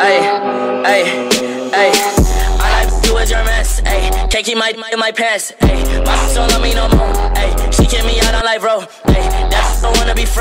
Ay, ay, ay. I like you your mess. Ay, can't keep my my, my pants. Ay, my sister don't love me no more. Ay, she kicked me out on life, bro. Ay, that's don't wanna be friends.